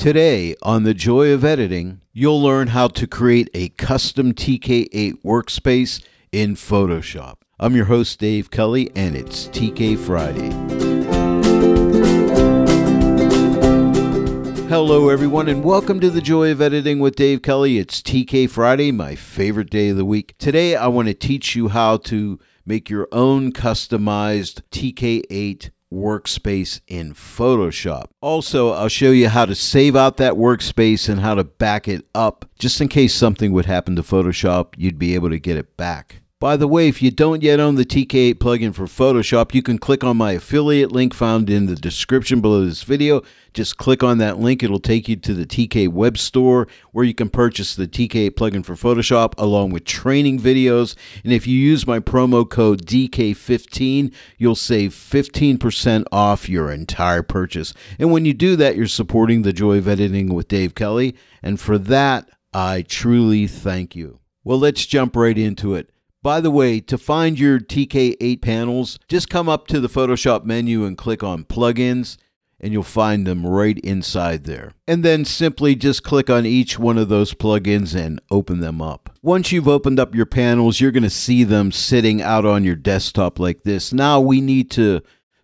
Today, on The Joy of Editing, you'll learn how to create a custom TK8 workspace in Photoshop. I'm your host, Dave Kelly, and it's TK Friday. Hello, everyone, and welcome to The Joy of Editing with Dave Kelly. It's TK Friday, my favorite day of the week. Today, I want to teach you how to make your own customized TK8 workspace in Photoshop. Also, I'll show you how to save out that workspace and how to back it up. Just in case something would happen to Photoshop, you'd be able to get it back. By the way, if you don't yet own the TK8 plugin for Photoshop, you can click on my affiliate link found in the description below this video. Just click on that link. It'll take you to the TK web store where you can purchase the TK8 plugin for Photoshop along with training videos. And if you use my promo code DK15, you'll save 15% off your entire purchase. And when you do that, you're supporting the joy of editing with Dave Kelly. And for that, I truly thank you. Well, let's jump right into it. By the way, to find your TK8 panels, just come up to the Photoshop menu and click on Plugins, and you'll find them right inside there. And then simply just click on each one of those plugins and open them up. Once you've opened up your panels, you're going to see them sitting out on your desktop like this. Now we need to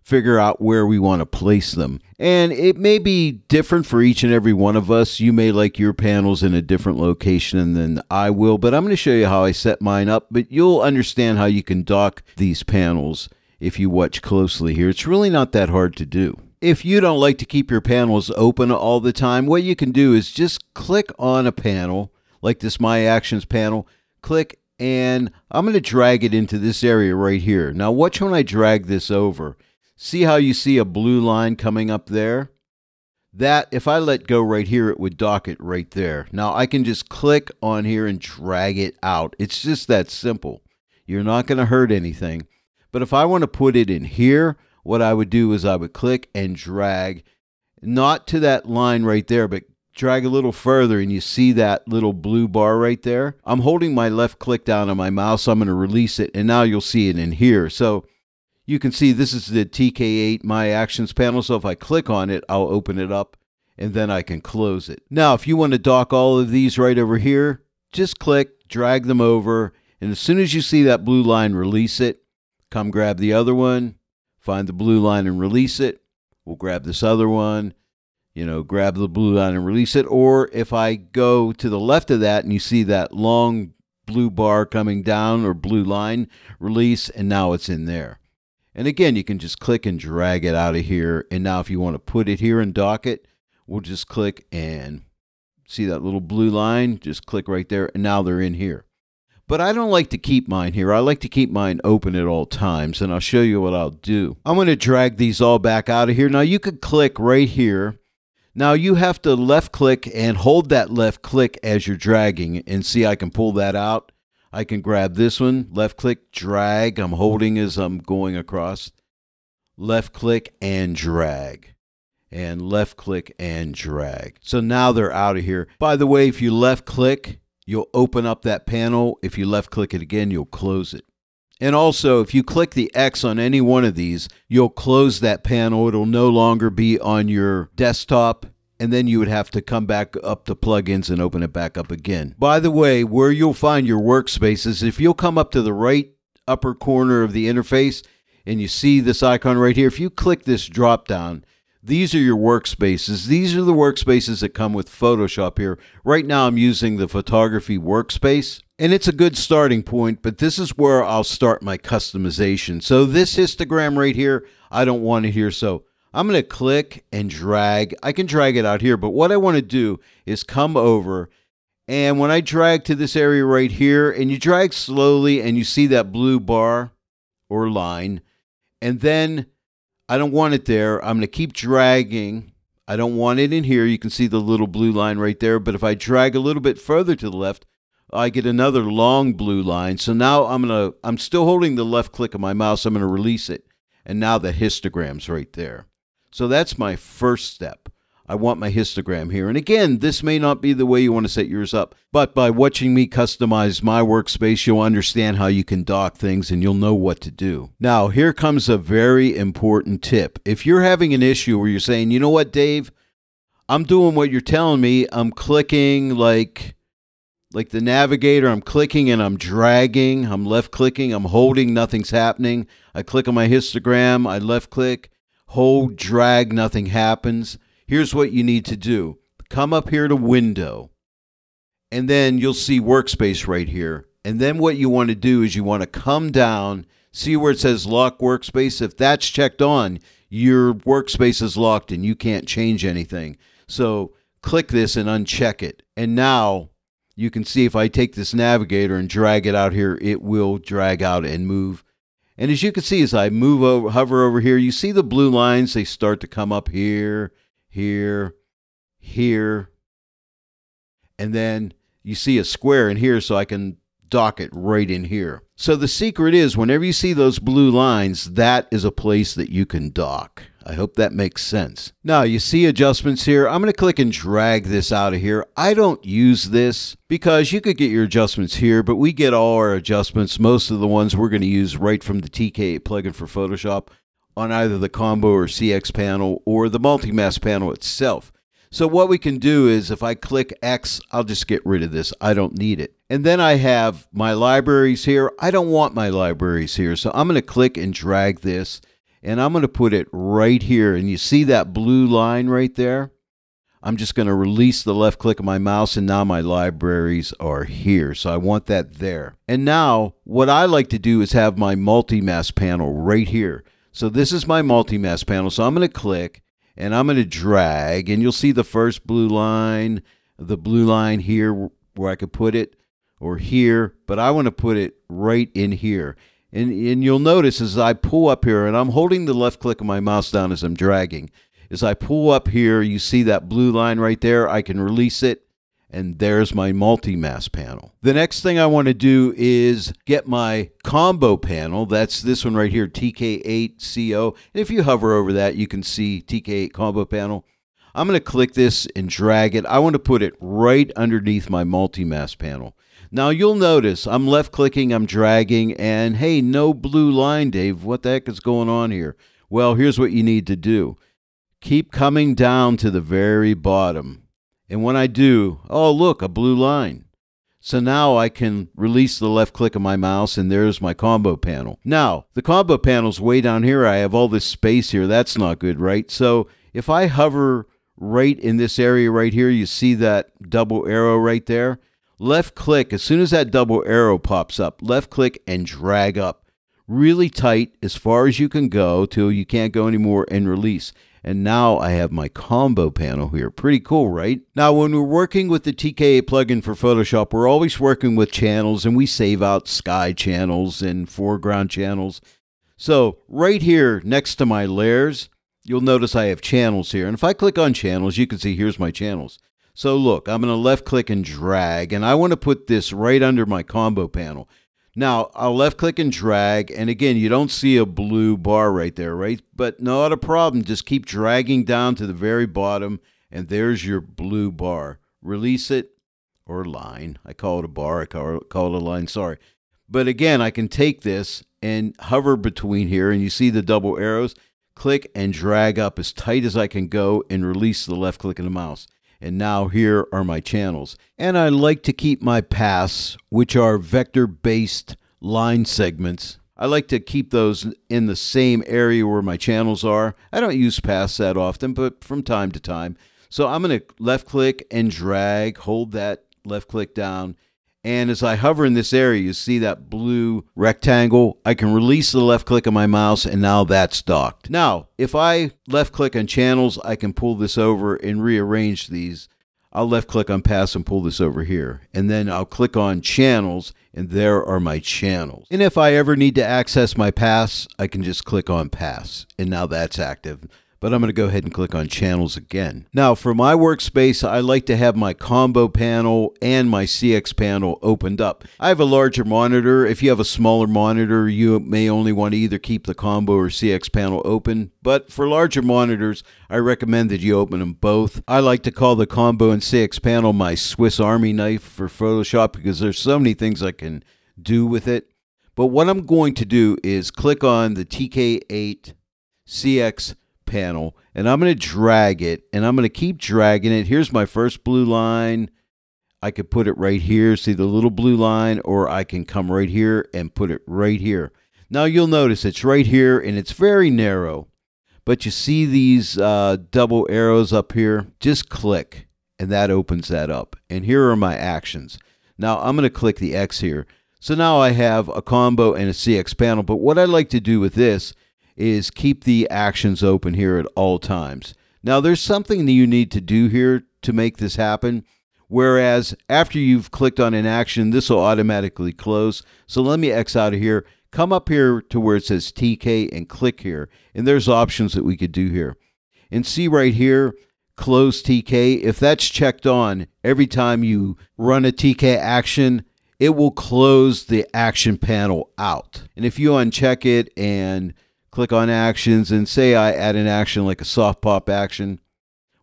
figure out where we want to place them. And it may be different for each and every one of us. You may like your panels in a different location than I will, but I'm going to show you how I set mine up. But you'll understand how you can dock these panels if you watch closely here. It's really not that hard to do. If you don't like to keep your panels open all the time, what you can do is just click on a panel, like this My Actions panel, click, and I'm going to drag it into this area right here. Now watch when I drag this over See how you see a blue line coming up there? That, if I let go right here, it would dock it right there. Now I can just click on here and drag it out. It's just that simple. You're not going to hurt anything. But if I want to put it in here, what I would do is I would click and drag, not to that line right there, but drag a little further and you see that little blue bar right there. I'm holding my left click down on my mouse. So I'm going to release it and now you'll see it in here. So you can see this is the TK8 My Actions panel. So if I click on it, I'll open it up and then I can close it. Now, if you want to dock all of these right over here, just click, drag them over, and as soon as you see that blue line, release it. Come grab the other one, find the blue line and release it. We'll grab this other one, you know, grab the blue line and release it. Or if I go to the left of that and you see that long blue bar coming down or blue line, release, and now it's in there. And again, you can just click and drag it out of here. And now if you want to put it here and dock it, we'll just click and see that little blue line? Just click right there. And now they're in here. But I don't like to keep mine here. I like to keep mine open at all times. And I'll show you what I'll do. I'm going to drag these all back out of here. Now you could click right here. Now you have to left click and hold that left click as you're dragging and see I can pull that out. I can grab this one, left click, drag. I'm holding as I'm going across. Left click and drag. And left click and drag. So now they're out of here. By the way, if you left click, you'll open up that panel. If you left click it again, you'll close it. And also, if you click the X on any one of these, you'll close that panel. It'll no longer be on your desktop and then you would have to come back up to plugins and open it back up again. By the way, where you'll find your workspaces, if you'll come up to the right upper corner of the interface and you see this icon right here, if you click this drop down, these are your workspaces. These are the workspaces that come with Photoshop here. Right now I'm using the photography workspace and it's a good starting point, but this is where I'll start my customization. So this histogram right here, I don't want it here. So I'm going to click and drag. I can drag it out here, but what I want to do is come over and when I drag to this area right here and you drag slowly and you see that blue bar or line and then I don't want it there. I'm going to keep dragging. I don't want it in here. You can see the little blue line right there. But if I drag a little bit further to the left, I get another long blue line. So now I'm going to, I'm still holding the left click of my mouse. I'm going to release it. And now the histogram's right there. So that's my first step. I want my histogram here. And again, this may not be the way you want to set yours up, but by watching me customize my workspace, you'll understand how you can dock things and you'll know what to do. Now, here comes a very important tip. If you're having an issue where you're saying, you know what, Dave, I'm doing what you're telling me. I'm clicking like like the navigator, I'm clicking and I'm dragging. I'm left clicking, I'm holding, nothing's happening. I click on my histogram, I left click, hold, drag, nothing happens. Here's what you need to do come up here to window, and then you'll see workspace right here. And then what you want to do is you want to come down, see where it says lock workspace. If that's checked on, your workspace is locked and you can't change anything. So click this and uncheck it. And now you can see if I take this navigator and drag it out here, it will drag out and move. And as you can see, as I move over, hover over here, you see the blue lines, they start to come up here, here, here. And then you see a square in here, so I can dock it right in here. So the secret is whenever you see those blue lines, that is a place that you can dock. I hope that makes sense. Now you see adjustments here. I'm going to click and drag this out of here. I don't use this because you could get your adjustments here, but we get all our adjustments, most of the ones we're going to use right from the TK plugin for Photoshop on either the combo or CX panel or the multi-mask panel itself. So what we can do is if I click X, I'll just get rid of this. I don't need it. And then I have my libraries here. I don't want my libraries here. So I'm going to click and drag this and I'm going to put it right here. And you see that blue line right there? I'm just going to release the left click of my mouse and now my libraries are here. So I want that there. And now what I like to do is have my multi-mask panel right here. So this is my multi-mask panel. So I'm going to click and I'm going to drag and you'll see the first blue line, the blue line here where I could put it or here, but I want to put it right in here. And, and you'll notice as I pull up here, and I'm holding the left click of my mouse down as I'm dragging, as I pull up here, you see that blue line right there. I can release it, and there's my multi-mask panel. The next thing I want to do is get my combo panel. That's this one right here, TK8CO. And if you hover over that, you can see TK8 combo panel. I'm going to click this and drag it. I want to put it right underneath my multi-mask panel. Now you'll notice I'm left clicking, I'm dragging, and hey, no blue line, Dave. What the heck is going on here? Well, here's what you need to do keep coming down to the very bottom. And when I do, oh, look, a blue line. So now I can release the left click of my mouse and there's my combo panel. Now, the combo panel's way down here. I have all this space here. That's not good, right? So if I hover right in this area right here, you see that double arrow right there? Left click, as soon as that double arrow pops up, left click and drag up really tight as far as you can go till you can't go anymore and release. And now I have my combo panel here. Pretty cool, right? Now, when we're working with the TK8 plugin for Photoshop, we're always working with channels and we save out sky channels and foreground channels. So right here next to my layers, you'll notice I have channels here. And if I click on channels, you can see here's my channels. So look, I'm going to left click and drag, and I want to put this right under my combo panel. Now, I'll left click and drag, and again, you don't see a blue bar right there, right? But not a problem. Just keep dragging down to the very bottom, and there's your blue bar. Release it, or line. I call it a bar, I call it, call it a line, sorry. But again, I can take this and hover between here, and you see the double arrows. Click and drag up as tight as I can go and release the left click of the mouse and now here are my channels. And I like to keep my paths, which are vector-based line segments. I like to keep those in the same area where my channels are. I don't use paths that often, but from time to time. So I'm going to left click and drag, hold that left click down, and as I hover in this area, you see that blue rectangle. I can release the left click of my mouse and now that's docked. Now, if I left click on channels, I can pull this over and rearrange these. I'll left click on paths and pull this over here. And then I'll click on channels and there are my channels. And if I ever need to access my paths, I can just click on paths and now that's active but I'm going to go ahead and click on channels again. Now for my workspace, I like to have my combo panel and my CX panel opened up. I have a larger monitor. If you have a smaller monitor, you may only want to either keep the combo or CX panel open, but for larger monitors, I recommend that you open them both. I like to call the combo and CX panel my Swiss Army knife for Photoshop because there's so many things I can do with it. But what I'm going to do is click on the TK8 CX panel and I'm going to drag it and I'm going to keep dragging it. Here's my first blue line. I could put it right here, see the little blue line, or I can come right here and put it right here. Now you'll notice it's right here and it's very narrow. But you see these uh, double arrows up here? Just click and that opens that up. And here are my actions. Now I'm going to click the X here. So now I have a combo and a CX panel. But what I like to do with this is keep the actions open here at all times. Now there's something that you need to do here to make this happen. Whereas after you've clicked on an action, this will automatically close. So let me X out of here. Come up here to where it says TK and click here. And there's options that we could do here. And see right here, close TK. If that's checked on, every time you run a TK action, it will close the action panel out. And if you uncheck it and click on actions and say I add an action like a soft pop action,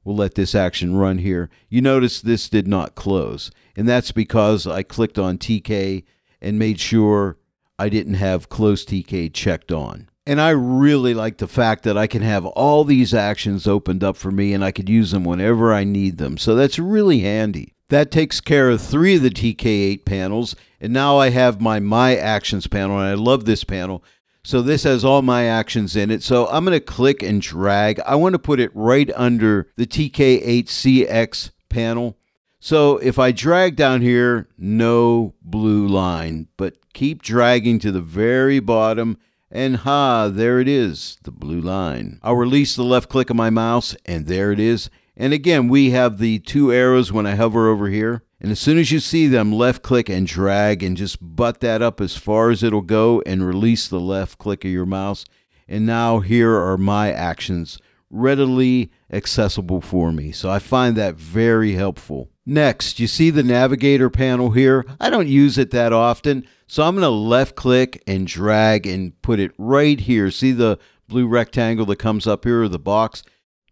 we'll let this action run here. You notice this did not close. And that's because I clicked on TK and made sure I didn't have close TK checked on. And I really like the fact that I can have all these actions opened up for me and I could use them whenever I need them. So that's really handy. That takes care of three of the TK8 panels. And now I have my My Actions panel, and I love this panel. So this has all my actions in it. So I'm going to click and drag. I want to put it right under the TK8CX panel. So if I drag down here, no blue line, but keep dragging to the very bottom and ha, there it is, the blue line. I'll release the left click of my mouse and there it is. And again, we have the two arrows when I hover over here. And as soon as you see them, left click and drag and just butt that up as far as it'll go and release the left click of your mouse. And now here are my actions readily accessible for me. So I find that very helpful. Next, you see the navigator panel here. I don't use it that often, so I'm going to left click and drag and put it right here. See the blue rectangle that comes up here, or the box?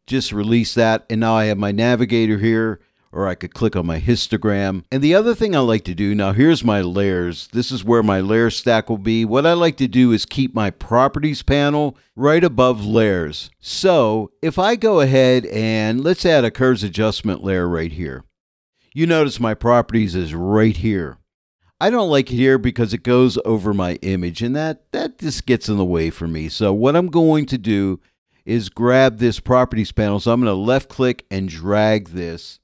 Just release that, and now I have my navigator here or I could click on my histogram. And the other thing I like to do, now here's my layers. This is where my layer stack will be. What I like to do is keep my properties panel right above layers. So if I go ahead and let's add a curves adjustment layer right here. You notice my properties is right here. I don't like it here because it goes over my image and that, that just gets in the way for me. So what I'm going to do is grab this properties panel. So I'm going to left click and drag this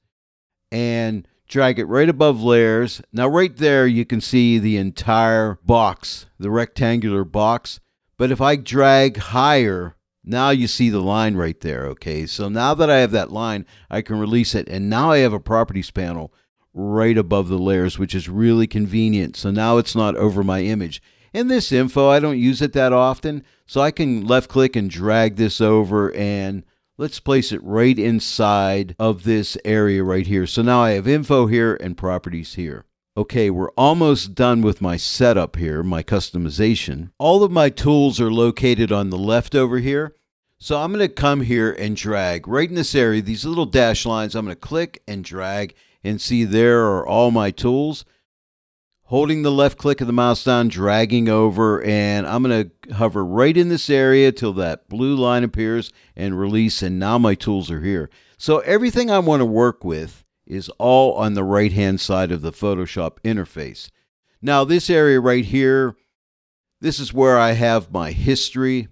and drag it right above layers. Now, right there, you can see the entire box, the rectangular box. But if I drag higher, now you see the line right there, okay? So now that I have that line, I can release it. And now I have a properties panel right above the layers, which is really convenient. So now it's not over my image. In this info, I don't use it that often. So I can left click and drag this over and let's place it right inside of this area right here. So now I have info here and properties here. Okay, we're almost done with my setup here, my customization. All of my tools are located on the left over here. So I'm going to come here and drag right in this area, these little dash lines. I'm going to click and drag and see there are all my tools holding the left click of the mouse down, dragging over, and I'm going to hover right in this area till that blue line appears and release, and now my tools are here. So everything I want to work with is all on the right-hand side of the Photoshop interface. Now this area right here, this is where I have my history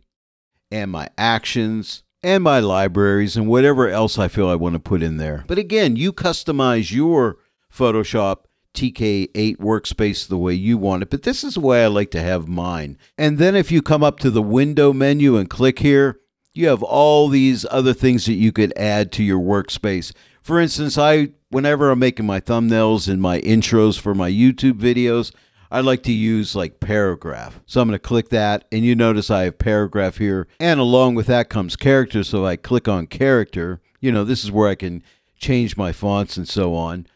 and my actions and my libraries and whatever else I feel I want to put in there. But again, you customize your Photoshop TK8 workspace the way you want it, but this is the way I like to have mine. And then if you come up to the window menu and click here, you have all these other things that you could add to your workspace. For instance, I whenever I'm making my thumbnails and my intros for my YouTube videos, I like to use like paragraph. So I'm going to click that and you notice I have paragraph here and along with that comes character. So I click on character, you know, this is where I can change my fonts and so on.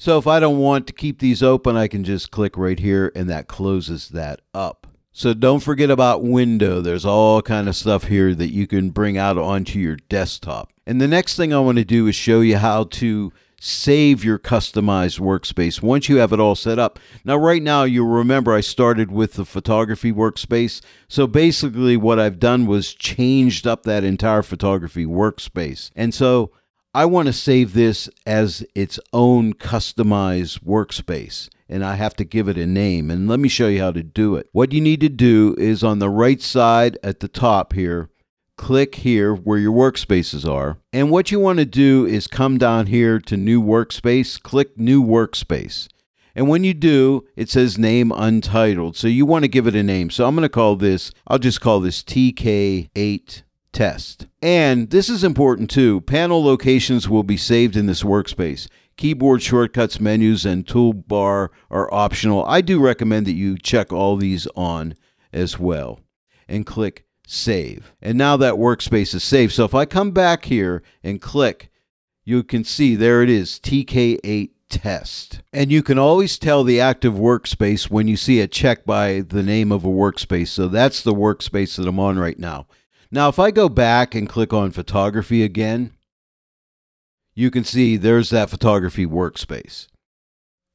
So if I don't want to keep these open, I can just click right here and that closes that up. So don't forget about window. There's all kind of stuff here that you can bring out onto your desktop. And the next thing I want to do is show you how to save your customized workspace once you have it all set up. Now, right now, you'll remember I started with the photography workspace. So basically, what I've done was changed up that entire photography workspace. And so I want to save this as its own customized workspace and I have to give it a name. And let me show you how to do it. What you need to do is on the right side at the top here, click here where your workspaces are. And what you want to do is come down here to new workspace, click new workspace. And when you do, it says name untitled. So you want to give it a name. So I'm going to call this, I'll just call this TK8 test. And this is important too. Panel locations will be saved in this workspace. Keyboard shortcuts, menus, and toolbar are optional. I do recommend that you check all these on as well. And click save. And now that workspace is saved. So if I come back here and click, you can see there it is TK8 test. And you can always tell the active workspace when you see a check by the name of a workspace. So that's the workspace that I'm on right now. Now, if I go back and click on photography again, you can see there's that photography workspace.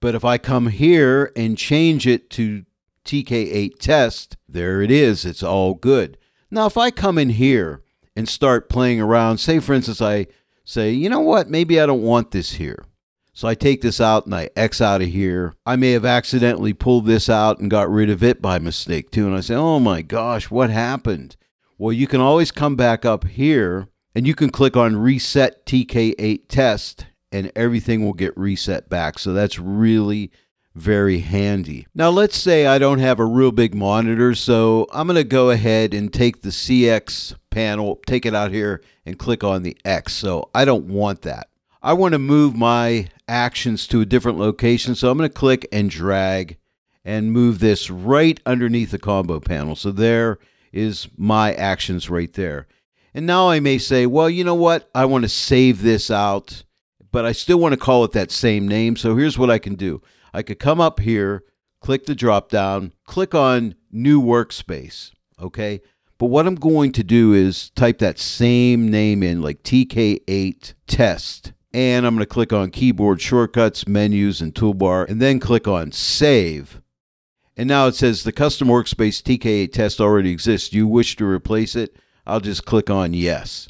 But if I come here and change it to TK8 test, there it is. It's all good. Now, if I come in here and start playing around, say for instance, I say, you know what, maybe I don't want this here. So I take this out and I X out of here. I may have accidentally pulled this out and got rid of it by mistake too. And I say, oh my gosh, what happened? Well, you can always come back up here and you can click on reset TK8 test and everything will get reset back. So that's really very handy. Now, let's say I don't have a real big monitor, so I'm going to go ahead and take the CX panel, take it out here, and click on the X. So I don't want that. I want to move my actions to a different location, so I'm going to click and drag and move this right underneath the combo panel. So there is my actions right there. And now I may say, well, you know what? I want to save this out, but I still want to call it that same name. So here's what I can do. I could come up here, click the drop down, click on new workspace, okay? But what I'm going to do is type that same name in, like TK8 test. And I'm going to click on keyboard shortcuts, menus, and toolbar, and then click on save. And now it says the custom workspace TK8 test already exists. You wish to replace it? I'll just click on yes.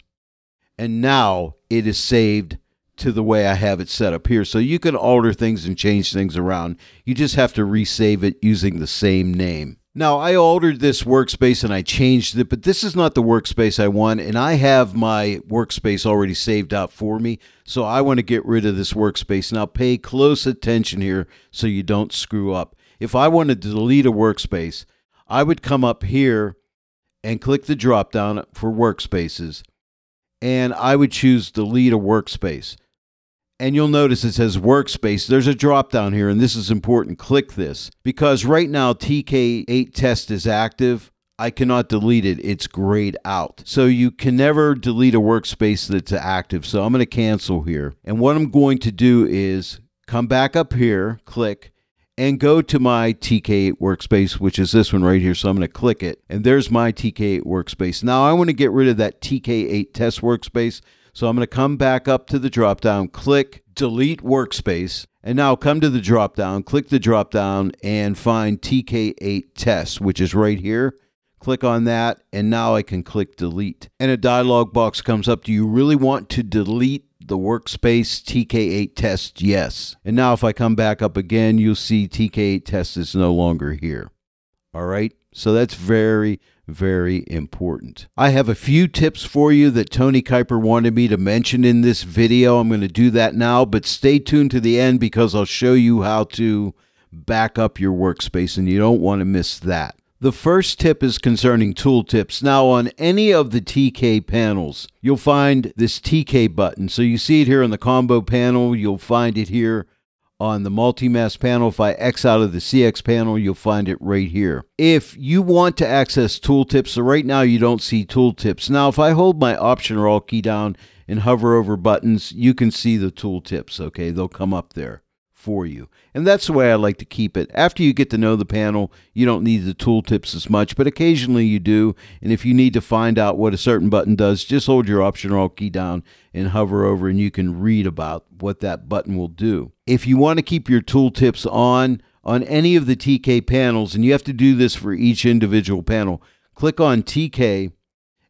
And now it is saved to the way I have it set up here. So you can alter things and change things around. You just have to resave it using the same name. Now, I altered this workspace and I changed it, but this is not the workspace I want, and I have my workspace already saved out for me, so I want to get rid of this workspace. Now, pay close attention here so you don't screw up. If I wanted to delete a workspace, I would come up here and click the drop down for workspaces, and I would choose delete a workspace and you'll notice it says workspace. There's a drop down here, and this is important. Click this because right now TK8 test is active. I cannot delete it. It's grayed out. So you can never delete a workspace that's active. So I'm going to cancel here. And what I'm going to do is come back up here, click, and go to my TK8 workspace, which is this one right here. So I'm going to click it, and there's my TK8 workspace. Now I want to get rid of that TK8 test workspace. So I'm going to come back up to the drop down, click delete workspace, and now come to the drop down, click the drop down, and find TK8 test, which is right here. Click on that, and now I can click delete. And a dialog box comes up. Do you really want to delete the workspace TK8 test? Yes. And now if I come back up again, you'll see TK8 test is no longer here. All right. So that's very, very important. I have a few tips for you that Tony Kuyper wanted me to mention in this video. I'm going to do that now, but stay tuned to the end because I'll show you how to back up your workspace and you don't want to miss that. The first tip is concerning tooltips. Now, on any of the TK panels, you'll find this TK button. So you see it here on the combo panel, you'll find it here on the multi-mask panel. If I X out of the CX panel, you'll find it right here. If you want to access tooltips, so right now you don't see tooltips. Now, if I hold my Option or Alt key down and hover over buttons, you can see the tooltips, okay? They'll come up there for you. And that's the way I like to keep it. After you get to know the panel, you don't need the tooltips as much, but occasionally you do. And if you need to find out what a certain button does, just hold your Option or Alt key down and hover over, and you can read about what that button will do. If you want to keep your tooltips on, on any of the TK panels, and you have to do this for each individual panel, click on TK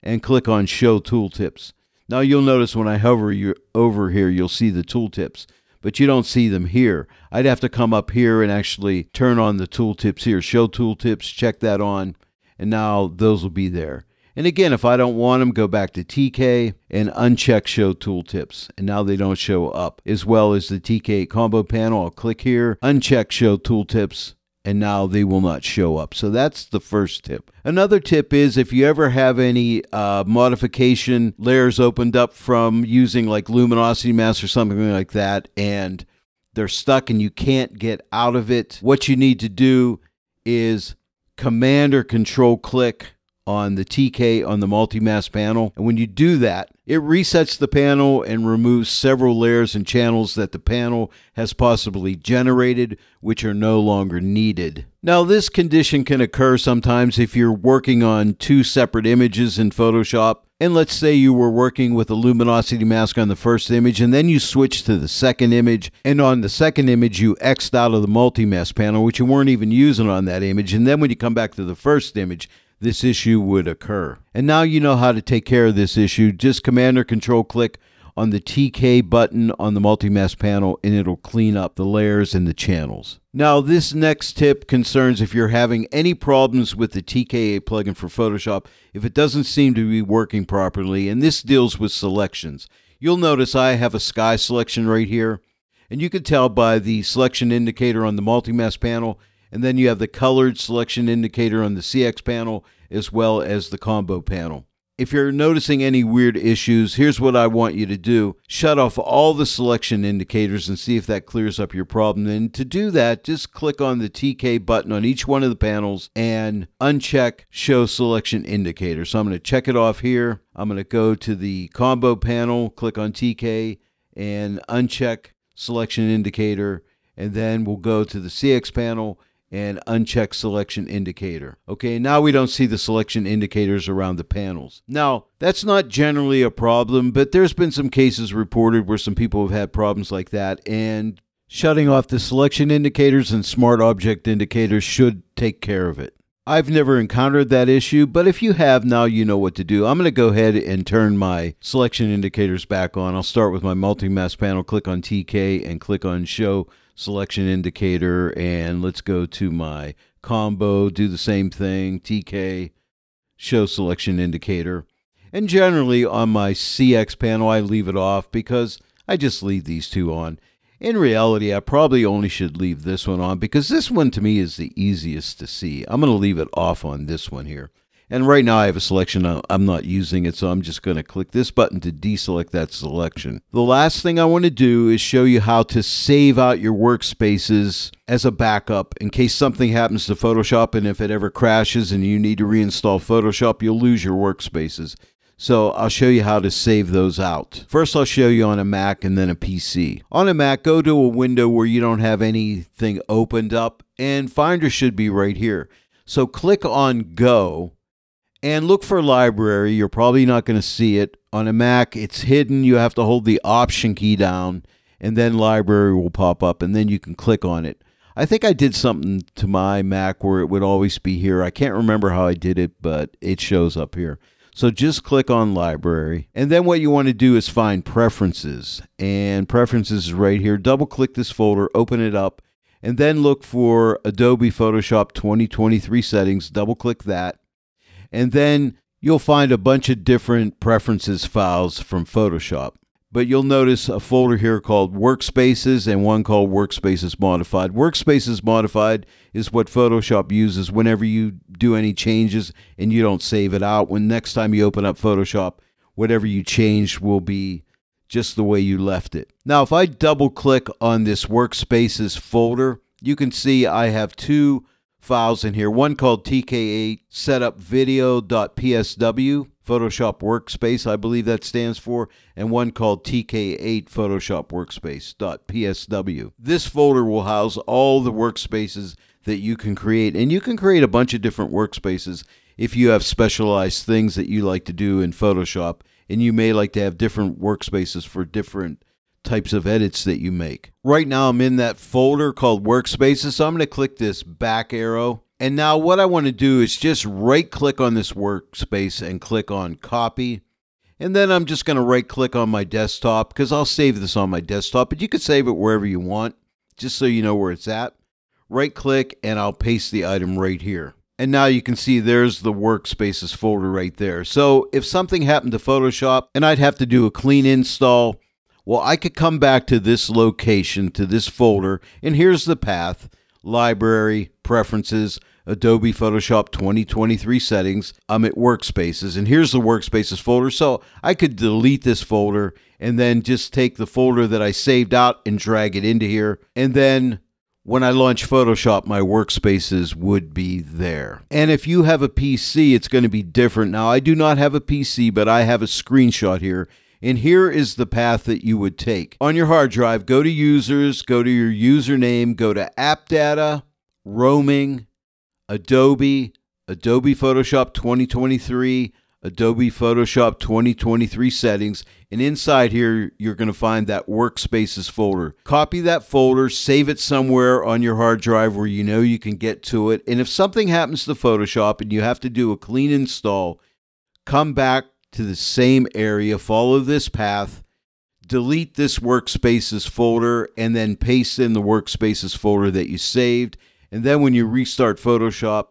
and click on Show Tooltips. Now you'll notice when I hover you over here, you'll see the tooltips, but you don't see them here. I'd have to come up here and actually turn on the tooltips here, show tooltips, check that on, and now those will be there. And again, if I don't want them, go back to TK and uncheck show tooltips. And now they don't show up. As well as the TK combo panel, I'll click here, uncheck show tooltips, and now they will not show up. So that's the first tip. Another tip is if you ever have any uh, modification layers opened up from using like luminosity mask or something like that, and they're stuck and you can't get out of it, what you need to do is command or control click on the TK on the multi-mask panel. And when you do that, it resets the panel and removes several layers and channels that the panel has possibly generated, which are no longer needed. Now, this condition can occur sometimes if you're working on two separate images in Photoshop. And let's say you were working with a luminosity mask on the first image, and then you switch to the second image. And on the second image, you X'd out of the multi mask panel, which you weren't even using on that image. And then when you come back to the first image, this issue would occur. And now you know how to take care of this issue. Just Command or Control click on the TK button on the multi-mask panel and it'll clean up the layers and the channels. Now this next tip concerns if you're having any problems with the TK8 plugin for Photoshop, if it doesn't seem to be working properly, and this deals with selections. You'll notice I have a sky selection right here, and you can tell by the selection indicator on the multi-mask panel and then you have the colored selection indicator on the CX panel as well as the combo panel. If you're noticing any weird issues, here's what I want you to do. Shut off all the selection indicators and see if that clears up your problem. And to do that, just click on the TK button on each one of the panels and uncheck Show Selection Indicator. So I'm going to check it off here. I'm going to go to the combo panel, click on TK, and uncheck Selection Indicator. And then we'll go to the CX panel and uncheck selection indicator. Okay, now we don't see the selection indicators around the panels. Now, that's not generally a problem, but there's been some cases reported where some people have had problems like that, and shutting off the selection indicators and smart object indicators should take care of it. I've never encountered that issue, but if you have, now you know what to do. I'm going to go ahead and turn my selection indicators back on. I'll start with my multi-mask panel, click on TK, and click on Show selection indicator and let's go to my combo, do the same thing, TK, show selection indicator. And generally on my CX panel, I leave it off because I just leave these two on. In reality, I probably only should leave this one on because this one to me is the easiest to see. I'm going to leave it off on this one here. And right now I have a selection, I'm not using it, so I'm just going to click this button to deselect that selection. The last thing I want to do is show you how to save out your workspaces as a backup in case something happens to Photoshop and if it ever crashes and you need to reinstall Photoshop, you'll lose your workspaces. So I'll show you how to save those out. First, I'll show you on a Mac and then a PC. On a Mac, go to a window where you don't have anything opened up and Finder should be right here. So click on Go and look for library. You're probably not going to see it. On a Mac, it's hidden. You have to hold the Option key down, and then library will pop up, and then you can click on it. I think I did something to my Mac where it would always be here. I can't remember how I did it, but it shows up here. So just click on library. And then what you want to do is find preferences. And preferences is right here. Double click this folder, open it up, and then look for Adobe Photoshop 2023 settings. Double click that and then you'll find a bunch of different preferences files from Photoshop. But you'll notice a folder here called Workspaces and one called Workspaces Modified. Workspaces Modified is what Photoshop uses whenever you do any changes and you don't save it out. When next time you open up Photoshop, whatever you changed will be just the way you left it. Now, if I double click on this Workspaces folder, you can see I have two files in here. One called TK8 setup video.psw Photoshop Workspace, I believe that stands for, and one called TK8 Photoshop Workspace.psw. This folder will house all the workspaces that you can create, and you can create a bunch of different workspaces if you have specialized things that you like to do in Photoshop, and you may like to have different workspaces for different types of edits that you make. Right now, I'm in that folder called Workspaces, so I'm going to click this back arrow and now what I want to do is just right click on this workspace and click on copy. And then I'm just going to right click on my desktop because I'll save this on my desktop, but you can save it wherever you want, just so you know where it's at. Right click and I'll paste the item right here. And now you can see there's the workspaces folder right there. So if something happened to Photoshop and I'd have to do a clean install, well, I could come back to this location, to this folder, and here's the path. Library, Preferences, Adobe Photoshop 2023 settings. Um, I'm at Workspaces, and here's the Workspaces folder. So I could delete this folder and then just take the folder that I saved out and drag it into here. And then when I launch Photoshop, my workspaces would be there. And if you have a PC, it's going to be different. Now, I do not have a PC, but I have a screenshot here. And here is the path that you would take. On your hard drive, go to Users, go to your username, go to App Data, Roaming, Adobe, Adobe Photoshop 2023, Adobe Photoshop 2023 settings. And inside here, you're going to find that Workspaces folder. Copy that folder, save it somewhere on your hard drive where you know you can get to it. And if something happens to Photoshop and you have to do a clean install, come back to the same area, follow this path, delete this workspaces folder, and then paste in the workspaces folder that you saved. And then when you restart Photoshop,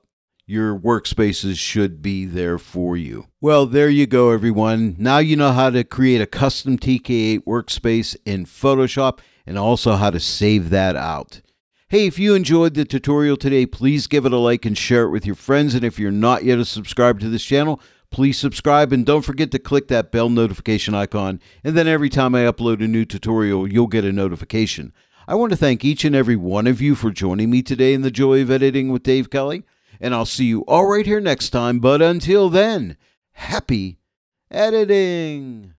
your workspaces should be there for you. Well, there you go, everyone. Now you know how to create a custom TK8 workspace in Photoshop and also how to save that out. Hey, if you enjoyed the tutorial today, please give it a like and share it with your friends. And if you're not yet a subscriber to this channel, Please subscribe and don't forget to click that bell notification icon, and then every time I upload a new tutorial, you'll get a notification. I want to thank each and every one of you for joining me today in the joy of editing with Dave Kelly, and I'll see you all right here next time. But until then, happy editing.